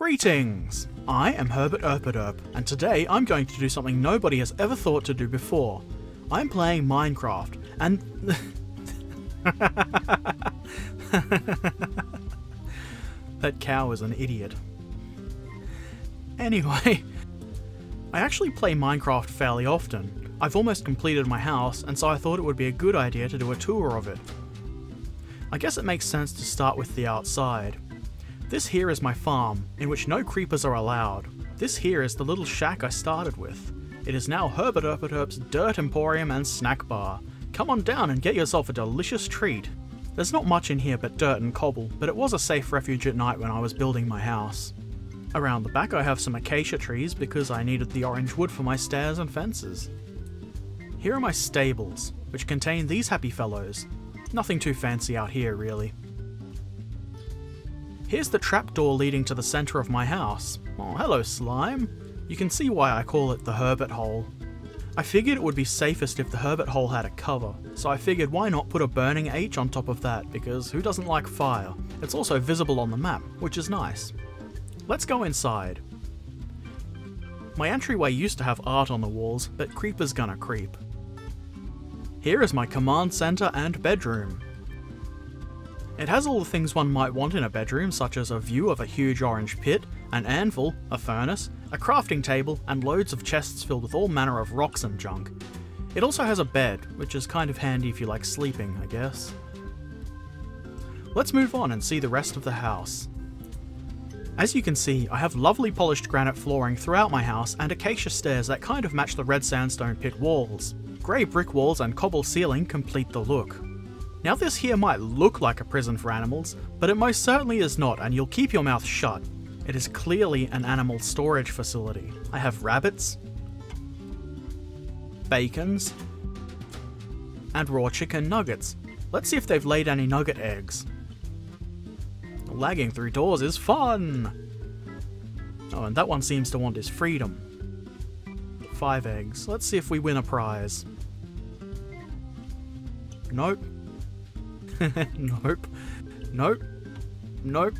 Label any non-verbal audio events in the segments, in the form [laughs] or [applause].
Greetings! I am Herbert Erpaderp, and today I'm going to do something nobody has ever thought to do before. I'm playing Minecraft, and. [laughs] that cow is an idiot. Anyway, [laughs] I actually play Minecraft fairly often. I've almost completed my house, and so I thought it would be a good idea to do a tour of it. I guess it makes sense to start with the outside. This here is my farm, in which no creepers are allowed. This here is the little shack I started with. It is now Herbert Erpaderp's Dirt Emporium and Snack Bar. Come on down and get yourself a delicious treat. There's not much in here but dirt and cobble, but it was a safe refuge at night when I was building my house. Around the back I have some acacia trees because I needed the orange wood for my stairs and fences. Here are my stables, which contain these happy fellows. Nothing too fancy out here, really. Here's the trapdoor leading to the centre of my house. Oh, hello slime. You can see why I call it the Herbert Hole. I figured it would be safest if the Herbert Hole had a cover, so I figured why not put a burning H on top of that, because who doesn't like fire? It's also visible on the map, which is nice. Let's go inside. My entryway used to have art on the walls, but creeper's gonna creep. Here is my command center and bedroom. It has all the things one might want in a bedroom, such as a view of a huge orange pit, an anvil, a furnace, a crafting table, and loads of chests filled with all manner of rocks and junk. It also has a bed, which is kind of handy if you like sleeping, I guess. Let's move on and see the rest of the house. As you can see, I have lovely polished granite flooring throughout my house and acacia stairs that kind of match the red sandstone pit walls. Grey brick walls and cobble ceiling complete the look. Now this here might look like a prison for animals, but it most certainly is not and you'll keep your mouth shut. It is clearly an animal storage facility. I have rabbits, bacons, and raw chicken nuggets. Let's see if they've laid any nugget eggs. Lagging through doors is fun! Oh, and that one seems to want his freedom. Five eggs. Let's see if we win a prize. Nope. [laughs] nope. Nope. Nope.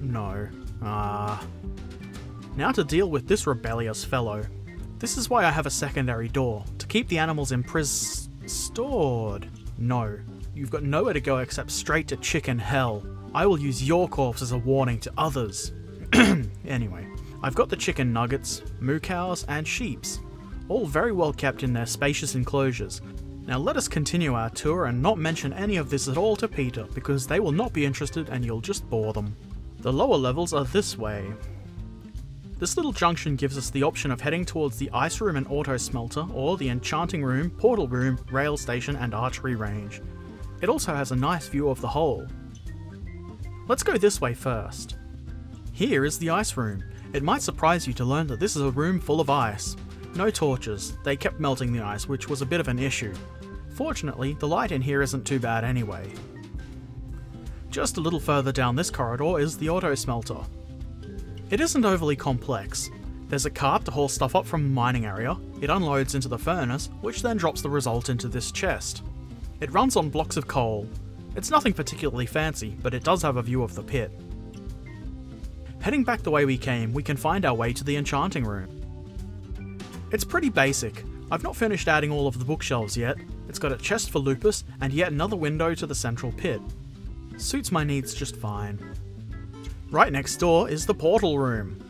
No. Ah. Now to deal with this rebellious fellow. This is why I have a secondary door, to keep the animals impris... stored. No. You've got nowhere to go except straight to chicken hell. I will use your corpse as a warning to others. [clears throat] anyway, I've got the chicken nuggets, moo cows, and sheeps, all very well kept in their spacious enclosures, now let us continue our tour and not mention any of this at all to PETA, because they will not be interested and you'll just bore them. The lower levels are this way. This little junction gives us the option of heading towards the ice room and auto smelter, or the enchanting room, portal room, rail station and archery range. It also has a nice view of the hole. Let's go this way first. Here is the ice room. It might surprise you to learn that this is a room full of ice. No torches, they kept melting the ice, which was a bit of an issue. Fortunately, the light in here isn't too bad anyway. Just a little further down this corridor is the auto smelter. It isn't overly complex. There's a cart to haul stuff up from the mining area, it unloads into the furnace, which then drops the result into this chest. It runs on blocks of coal. It's nothing particularly fancy, but it does have a view of the pit. Heading back the way we came, we can find our way to the enchanting room. It's pretty basic. I've not finished adding all of the bookshelves yet. It's got a chest for lapis and yet another window to the central pit. Suits my needs just fine. Right next door is the portal room.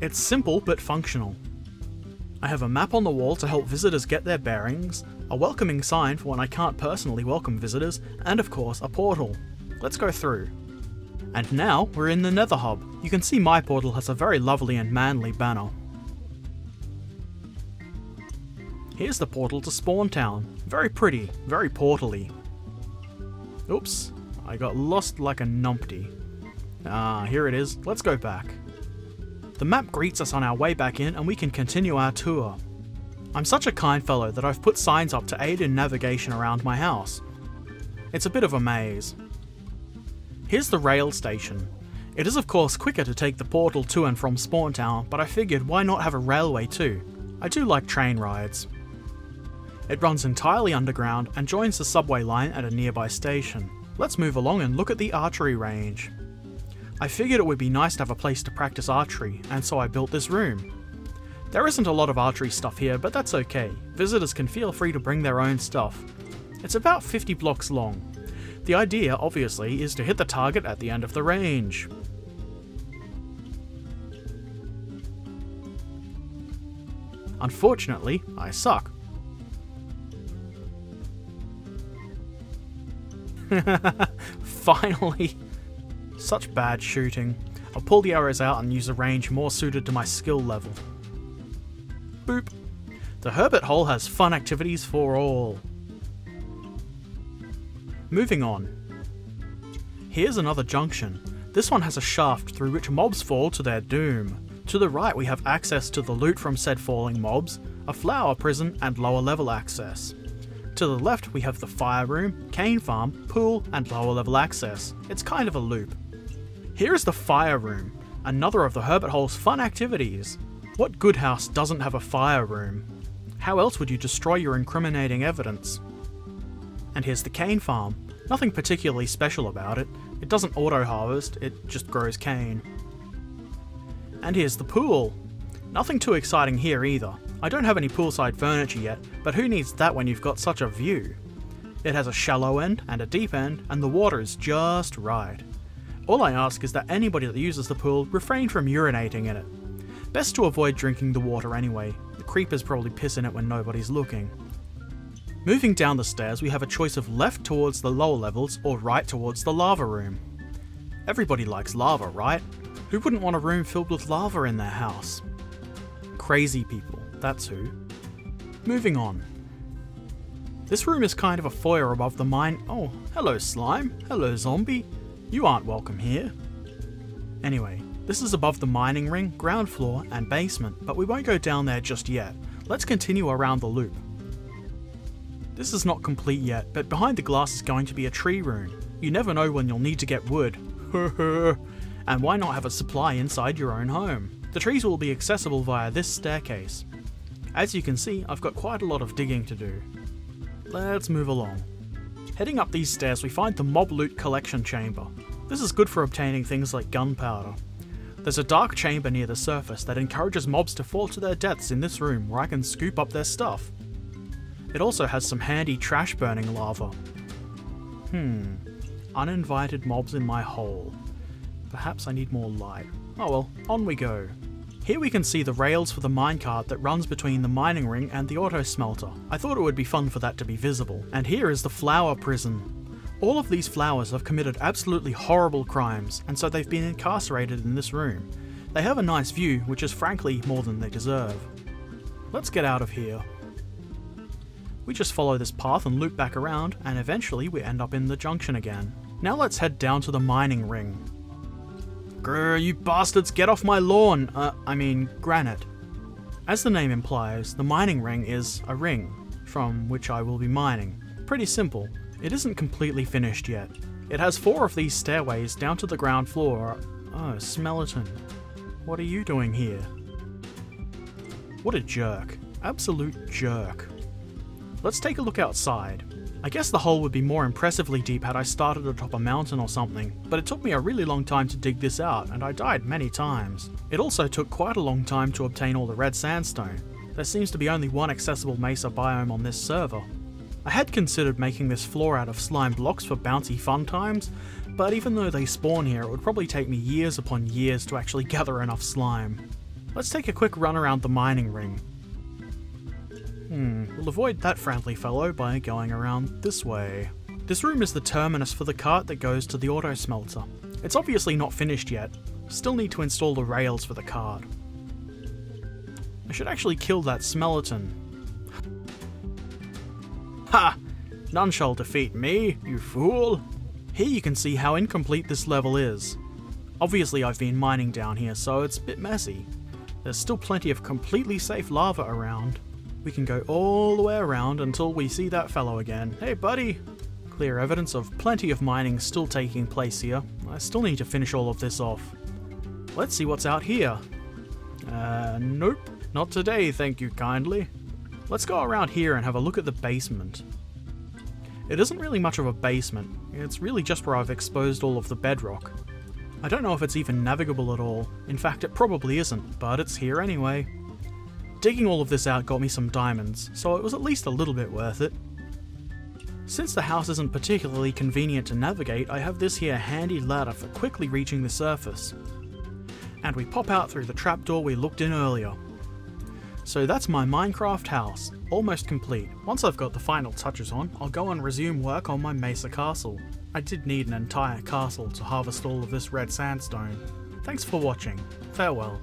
It's simple but functional. I have a map on the wall to help visitors get their bearings, a welcoming sign for when I can't personally welcome visitors, and of course a portal. Let's go through. And now we're in the Nether Hub. You can see my portal has a very lovely and manly banner. Here's the portal to Spawn Town. Very pretty, very portally. Oops, I got lost like a numpty. Ah, here it is. Let's go back. The map greets us on our way back in and we can continue our tour. I'm such a kind fellow that I've put signs up to aid in navigation around my house. It's a bit of a maze. Here's the rail station. It is of course quicker to take the portal to and from Spawn Town, but I figured why not have a railway too? I do like train rides. It runs entirely underground and joins the subway line at a nearby station. Let's move along and look at the archery range. I figured it would be nice to have a place to practice archery, and so I built this room. There isn't a lot of archery stuff here, but that's okay. Visitors can feel free to bring their own stuff. It's about 50 blocks long. The idea, obviously, is to hit the target at the end of the range. Unfortunately, I suck. [laughs] Finally! Such bad shooting. I'll pull the arrows out and use a range more suited to my skill level. Boop. The Herbert Hole has fun activities for all. Moving on. Here's another junction. This one has a shaft through which mobs fall to their doom. To the right we have access to the loot from said falling mobs, a flower prison and lower level access. To the left we have the fire room, cane farm, pool and lower level access. It's kind of a loop. Here is the fire room, another of the Herbert Hole's fun activities. What good house doesn't have a fire room? How else would you destroy your incriminating evidence? And here's the cane farm. Nothing particularly special about it. It doesn't auto-harvest, it just grows cane. And here's the pool. Nothing too exciting here either. I don't have any poolside furniture yet, but who needs that when you've got such a view? It has a shallow end and a deep end, and the water is just right. All I ask is that anybody that uses the pool refrain from urinating in it. Best to avoid drinking the water anyway, the creepers probably piss in it when nobody's looking. Moving down the stairs we have a choice of left towards the lower levels or right towards the lava room. Everybody likes lava, right? Who wouldn't want a room filled with lava in their house? Crazy people, that's who. Moving on. This room is kind of a foyer above the mine- oh, hello slime, hello zombie. You aren't welcome here. Anyway, this is above the mining ring, ground floor, and basement, but we won't go down there just yet. Let's continue around the loop. This is not complete yet, but behind the glass is going to be a tree room. You never know when you'll need to get wood. [laughs] and why not have a supply inside your own home? The trees will be accessible via this staircase. As you can see, I've got quite a lot of digging to do. Let's move along. Heading up these stairs we find the Mob Loot Collection Chamber. This is good for obtaining things like gunpowder. There's a dark chamber near the surface that encourages mobs to fall to their deaths in this room where I can scoop up their stuff. It also has some handy trash burning lava. Hmm, uninvited mobs in my hole. Perhaps I need more light. Oh well, on we go. Here we can see the rails for the minecart that runs between the mining ring and the auto smelter. I thought it would be fun for that to be visible. And here is the flower prison. All of these flowers have committed absolutely horrible crimes, and so they've been incarcerated in this room. They have a nice view, which is frankly more than they deserve. Let's get out of here. We just follow this path and loop back around, and eventually we end up in the junction again. Now let's head down to the mining ring. Grr, you bastards, get off my lawn! Uh, I mean, granite. As the name implies, the mining ring is a ring, from which I will be mining. Pretty simple, it isn't completely finished yet. It has four of these stairways down to the ground floor. Oh, Smelleton. What are you doing here? What a jerk. Absolute jerk. Let's take a look outside. I guess the hole would be more impressively deep had I started atop a mountain or something, but it took me a really long time to dig this out, and I died many times. It also took quite a long time to obtain all the red sandstone. There seems to be only one accessible mesa biome on this server, I had considered making this floor out of slime blocks for bouncy fun times, but even though they spawn here, it would probably take me years upon years to actually [laughs] gather enough slime. Let's take a quick run around the mining ring. Hmm, we'll avoid that friendly fellow by going around this way. This room is the terminus for the cart that goes to the auto smelter. It's obviously not finished yet, still need to install the rails for the cart. I should actually kill that Smelleton, Ha! None shall defeat me, you fool! Here you can see how incomplete this level is. Obviously I've been mining down here, so it's a bit messy. There's still plenty of completely safe lava around. We can go all the way around until we see that fellow again. Hey buddy! Clear evidence of plenty of mining still taking place here. I still need to finish all of this off. Let's see what's out here. Uh, nope. Not today, thank you kindly. Let's go around here and have a look at the basement. It isn't really much of a basement, it's really just where I've exposed all of the bedrock. I don't know if it's even navigable at all. In fact, it probably isn't, but it's here anyway. Digging all of this out got me some diamonds, so it was at least a little bit worth it. Since the house isn't particularly convenient to navigate, I have this here handy ladder for quickly reaching the surface. And we pop out through the trapdoor we looked in earlier. So that's my Minecraft house, almost complete. Once I've got the final touches on, I'll go and resume work on my Mesa castle. I did need an entire castle to harvest all of this red sandstone. Thanks for watching. Farewell.